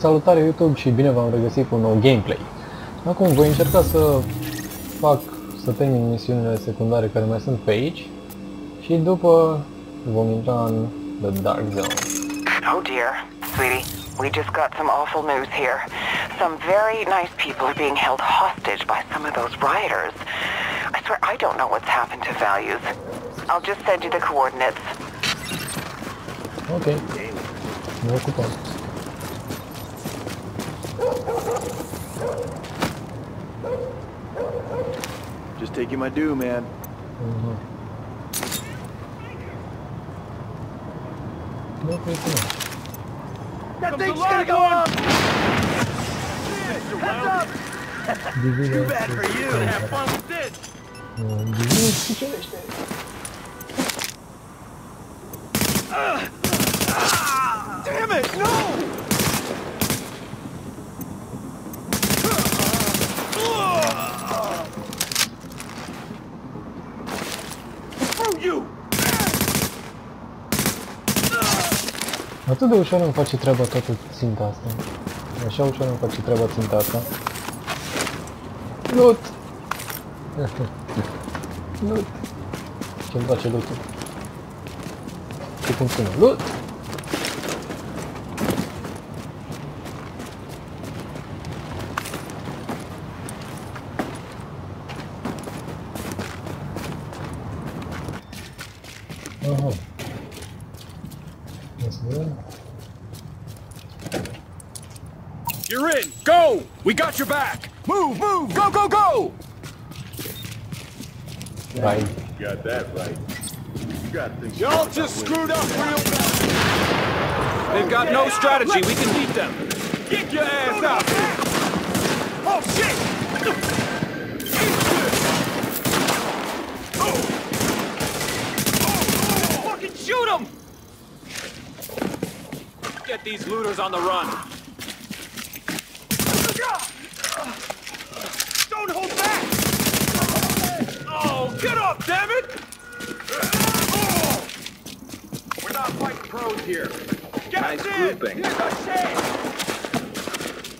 Salutare YouTube și bine v-am regăsit cu un nou gameplay. Acum voi încerca să fac, să termin misiunile secundare care mai sunt pe aici și după vom intra în The Dark Zone. Oh dear, sweetie. We just got some awful news here. Some very nice people are being held hostage by some of those rioters. I swear I don't know what's happened to values. I'll just send you the coordinates. Ok. Ne ocupăm. Just taking my due, man. Nu cred că. That thing's gonna go up! Heads up! Too bad for you. Have fun with this. Damn it! No! Atât de ușor îmi face treaba toată ținta asta. Așa ușor îmi face treaba ținta asta. Loot! Loot! Ce-mi place loot-ul? Ce cum sună? Loot! Aha. Ia să vedem. You're in. Go. We got your back. Move, move. Go, go, go. Right. Got that right. You got things. Y'all just screwed up real bad. They've got no strategy. We can beat them. Get your ass out. Oh shit. Get these looters on the run. Don't hold back! Oh, get up, damn it! Oh! We're not fighting pros here. Get Nice us in! grouping. Here's our chance!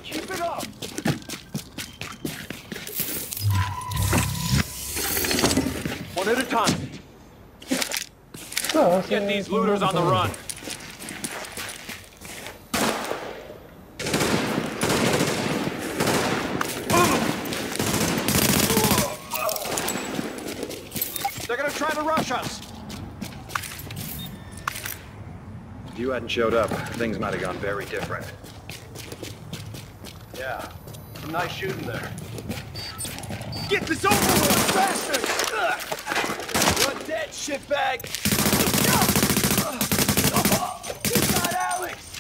Keep it up! One at a time. Da, asta Get these looters on the run. They're gonna us. If you hadn't showed up, things might have gone very different. Yeah. Some nice shooting there. Get this over with, bastard! You're dead, shitbag! You got Alex!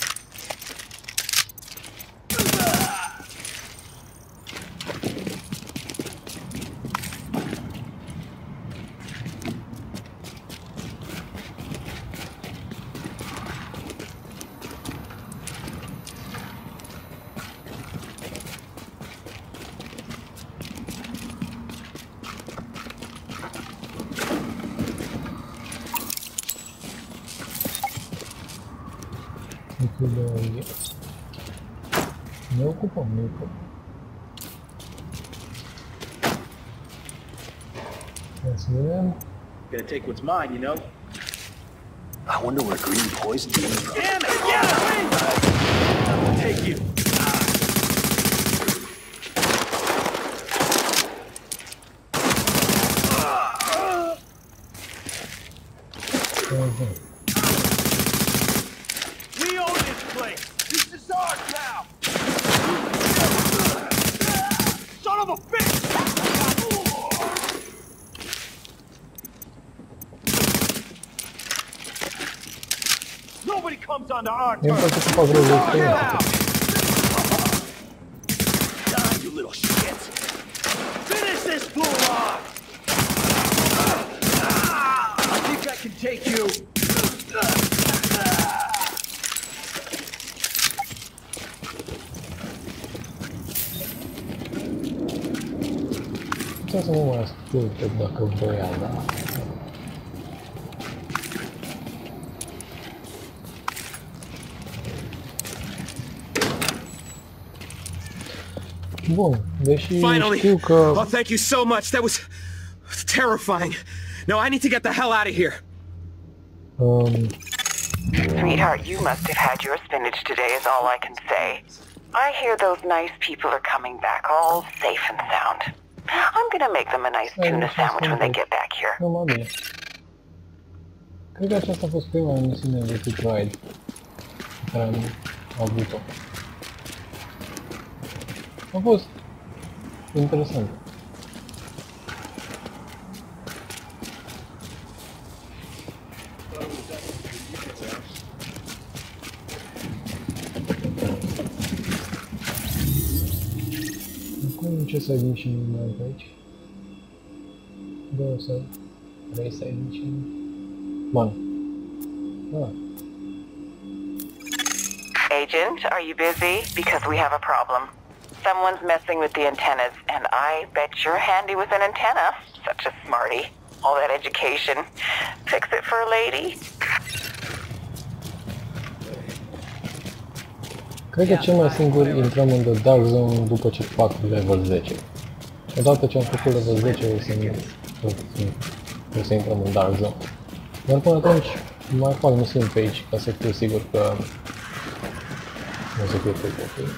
Liquidare. Ne ocupăm, ne ocupăm. Ia să vedem. Gonna take what's mine, you know? I wonder where green poison came from. Damn it! Yeah! I'll take you. Aha. We own this place! This is ours now! Son of a bitch! Nobody comes onto our Mie îmi turf! place să fac rău de Get experiență. out! Die, you little shit! Finish this fool off! I think I can take you! Ce să nu mai asculte dacă voia, Bun, deși Finally! știu că... Oh, thank you so much. That was terrifying. No, I need to get the hell out of here. Um, Sweetheart, you must have had your spinach today is all I can say. I hear those nice people are coming back all safe and sound. I'm gonna make them a nice tuna sandwich when they get back here. numai bine. Cred că aceasta a fost prima emisiune de tip Ride pe care am avut-o. A fost interesant. Acum ce side mission mai pe aici? Două side, trei side mission. Bun. Ah, Agent, are you busy? Because we have a problem. Someone's messing with the antennas, and I bet you're handy with an antenna. Such a smarty. All that education. Fix it for a lady? Cred că cel mai singur intrăm în The Dark Zone după ce fac level 10. Odată ce am făcut level 10 o să, o, să- o să intrăm în Dark Zone. Dar până atunci mai fac misiuni pe aici ca să fiu sigur că o să fie tot ok.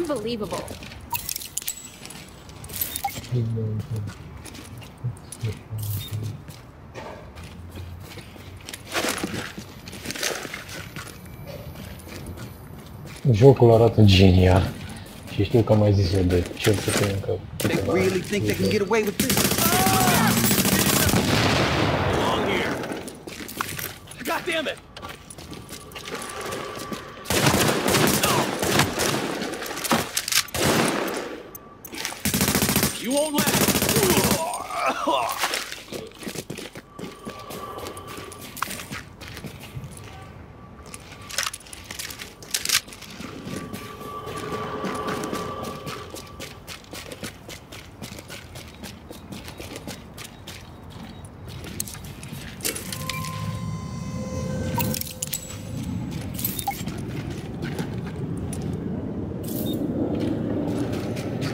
Unbelievable. Jocul arată genial. Și știu că am mai zis-o de cel puțin încă They câteva really think they can get away with this? Along here. God damn it! You won't let.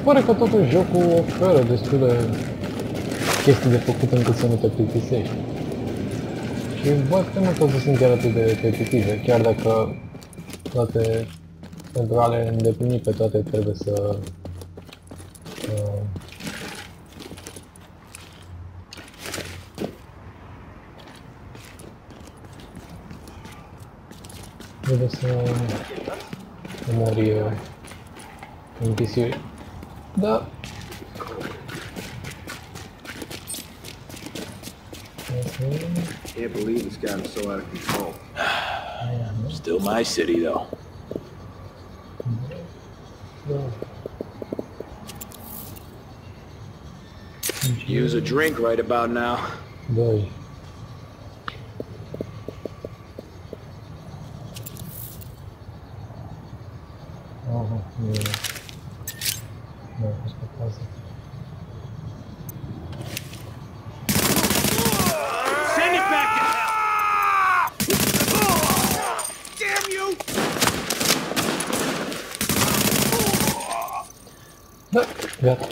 Pare că totuși jocul oferă destul de chestii de făcut încât să nu te plictisești. Și văd că nu toate sunt chiar atât de repetitive, chiar dacă toate, pentru a le îndeplini pe toate trebuie să uh, trebuie să omori uh, NPC-uri. Da. Can't believe it's gotten so out of control. Still my city, though. Use a drink right about now. Doi. Aha, nu e. Nu, a fost pe fază. Send it back to hell! Damn you! Da, gata.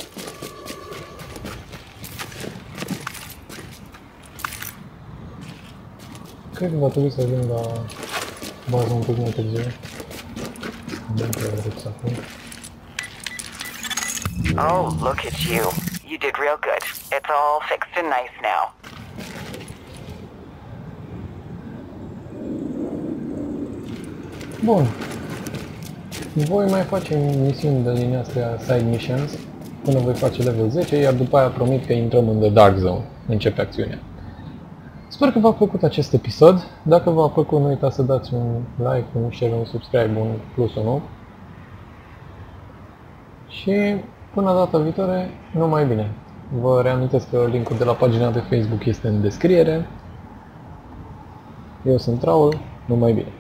Cred că va trebui să ajung la bază un pic mai târziu. Bun, pe rucsacul. Oh, look at you. You did real good. It's all fixed and nice now. Bun. Voi mai face misiuni de din astea side missions până voi face level 10, iar după aia promit că intrăm în The Dark Zone. Începe acțiunea. Sper că v-a plăcut acest episod. Dacă v-a plăcut, nu uitați să dați un like, un share, un subscribe, un plus, un 8. Și până data viitoare, numai bine. Vă reamintesc că linkul de la pagina de Facebook este în descriere. Eu sunt Raul, numai bine.